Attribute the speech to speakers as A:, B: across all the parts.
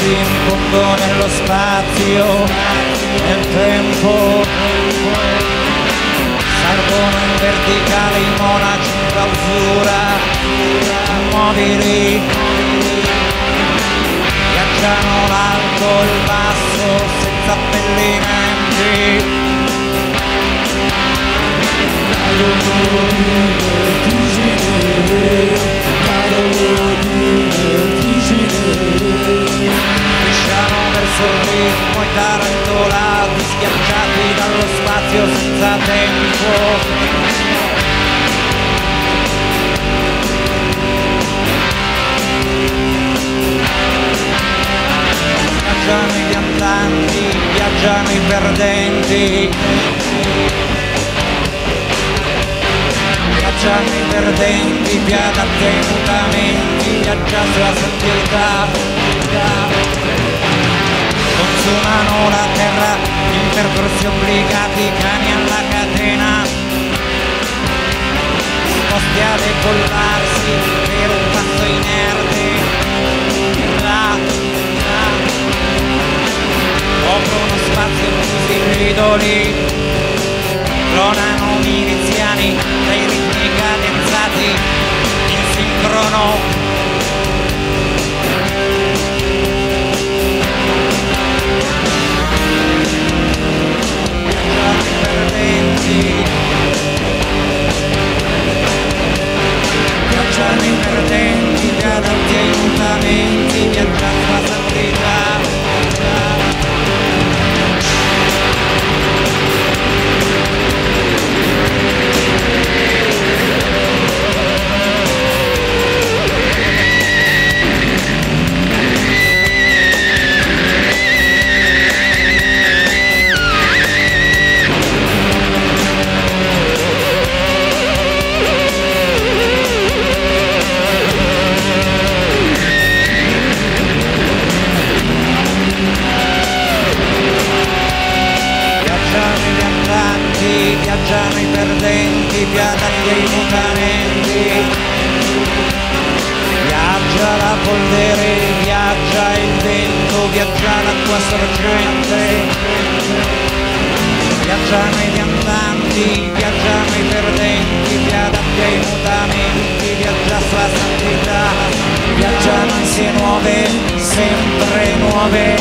A: perdersi in fondo nello spazio nel tempo. Salgono in verticale i monaci in clausura immobili viaggiano l'alto il basso senza appellimenti. Viaggiano i viandanti, viaggiano i perdenti. Viaggiano i perdenti, piada dei mutamenti Viaggia sulla santità. Consumano la terra in percorsi obbligati Cani alla catena Sposti a decollarsi per un passo inerte. Là, là Coprono spazio chiusi idoli Clonano miliziani dai ritmi cadenzati in sincrono mutamenti, viaggiano la santità Viaggiano viaggiano i perdenti, piatati dei mutamenti. Viaggia la polvere, viaggia il vento, viaggia l'acqua sorgente. Viaggiano i viandanti, viaggiano i perdenti, piatati dei mutamenti, viaggia sulla santità. Viaggiano ansie nuove, sempre nuove.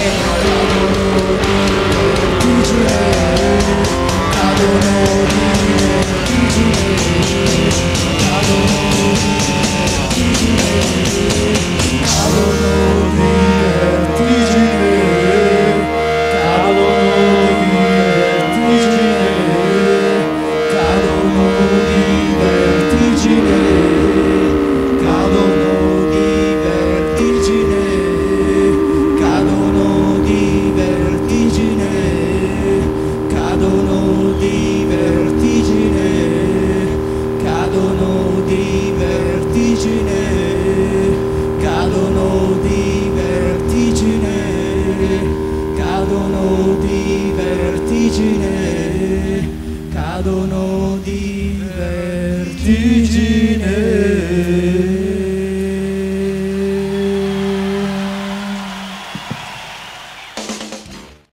B: Vertigine, cadono di vertigine, cadono di vertigine, cadono di vertigine.